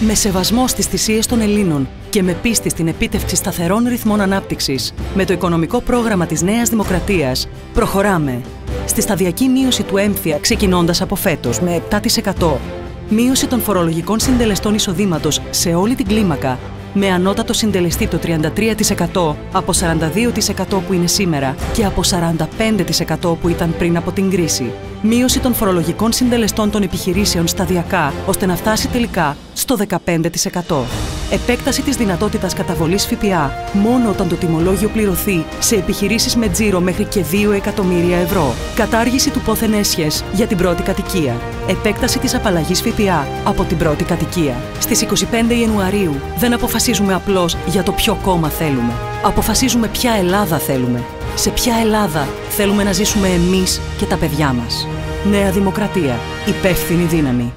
Με σεβασμό στις θυσίες των Ελλήνων και με πίστη στην επίτευξη σταθερών ρυθμών ανάπτυξης, με το οικονομικό πρόγραμμα της Νέας Δημοκρατίας, προχωράμε στη σταδιακή μείωση του έμφυα ξεκινώντας από φέτος με 7%. Μείωση των φορολογικών συντελεστών εισοδήματος σε όλη την κλίμακα με ανώτατο συντελεστή το 33% από 42% που είναι σήμερα και από 45% που ήταν πριν από την κρίση. Μείωση των φορολογικών συντελεστών των επιχειρήσεων σταδιακά ώστε να φτάσει τελικά στο 15%. Επέκταση της δυνατότητας καταβολής ΦΠΑ μόνο όταν το τιμολόγιο πληρωθεί σε επιχειρήσεις με τζίρο μέχρι και 2 εκατομμύρια ευρώ. Κατάργηση του πόθεν έσχες για την πρώτη κατοικία. Επέκταση της απαλλαγής ΦΠΑ από την πρώτη κατοικία. Στις 25 Ιανουαρίου δεν αποφασίζουμε απλώς για το ποιο κόμμα θέλουμε. Αποφασίζουμε ποια Ελλάδα θέλουμε. Σε ποια Ελλάδα θέλουμε να ζήσουμε εμείς και τα παιδιά μας. Νέα Δημοκρατία. Υπεύθυνη δύναμη.